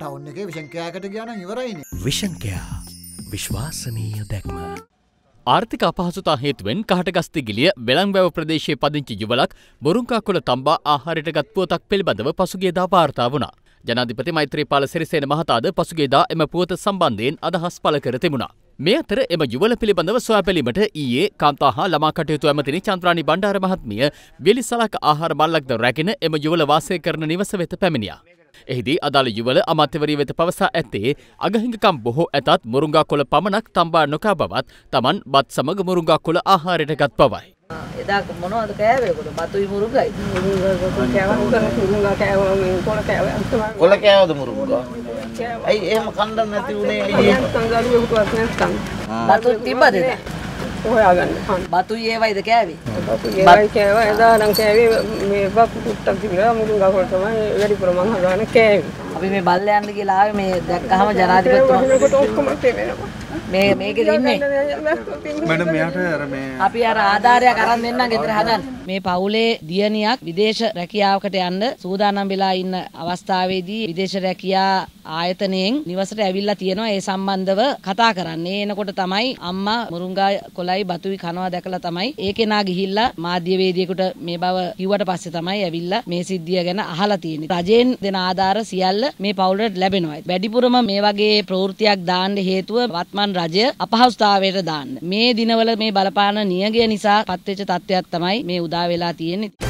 Town එක විෂංකයාකට ගාන ඉවරයින විෂංකයා විශ්වාසනීය දැක්ම. ආර්ථික අපහසුතා හේතුවෙන් කහටගස්ති ගිලිය වෙළංවැව ප්‍රදේශයේ පදිංචි යුවලක් බොරුංකාකුල තම්බා ආහාරයටගත් පුවතක් පිළිබඳව පසුගේදා වාර්තා වුණා. ජනාධිපති මෛත්‍රීපාල සිරිසේන මහතාද පසුගේදා එම පුවත සම්බන්ධයෙන් අදහස් පළ කර තිබුණා. මේ අතර එම යුවල පිළිබඳව සොයා බැලීමට ඊයේ කාන්තා හා ළමා කටයුතු ඇමතිනි චන්ද්‍රානි බණ්ඩාර මහත්මිය වෙලිසලක ආහාර මල්ලක්ද රැගෙන එම යුවල වාසය කරන නිවස වෙත පැමිණියා. එහිදී අදාළ යුවල අමාත්‍යවරිය වෙත පවසා ඇත්තේ අගහිඟකම් බොහෝ ඇතත් මුරුංගා කොළ පමණක් තම්බා නොකා බවත් තමන් බත් සමග මුරුංගා කොළ ආහාරයට ගත් බවයි. එදා මොනවද කෑවේකොට බතුයි මුරුගයි. කොල කෑවද මුරුගා? ඇයි එහෙම කණ්ඩ නැති වුණේ ඇයි බතු තිබ්බද හොයාගන්න බතුයි ඒවයිද කෑවේ? ඒවයි කෑව එදා නම් කෑවේ මේ බක් පුට්ටක් තිබිලා මුළු ගහවල තමයි වැඩිපුර මං හදාන කෑවේ. අපි මේ බල්ලයන්ට කියලා ආවේ මේ දැක්කහම ජනාධිපතිතුමා. ඔක්කොම තේරෙනවා මේ මේකෙද ඉන්නේ. මැඩම් මෙයාට අර මේ අපි අර ආධාරයක් අරන් දෙන්නම් ගෙදර හදන්න. මේ පවුලේ දියණියක් විදේශ රැකියාවකට යන්න සූදානම් වෙලා ඉන්න අවස්ථාවේදී විදේශ රැකියා ආයතනයෙන් නිවසට ඇවිල්ලා තියෙනවා. ඒ සම්බන්ධව කතා කරන්නේ. එනකොට තමයි අම්මා මුරුංගා කොළයි බතුයි කනවා දැකලා තමයි ඒ කෙනා ගිහිල්ලා මාධ්‍යවේදියෙකුට මේ බව කිව්වට පස්සේ තමයි ඇවිල්ලා මේ සිද්ධිය ගැන අහලා තියෙන්නේ. රජෙන් දෙන ආධාර සියල්ල මේ පවුලට ලැබෙනවා. වැඩිපුරම මේ වගේ ප්‍රවෘත්තියක් දාන්න හේතුව වත්මන් රජය අපහසුතාවයට දාන්න. මේ දිනවල මේ බලපාන නියගය නිසා පත්වෙච්ච තත්ත්වයක් තමයි මේ උදා වෙලා තියෙන්නේ.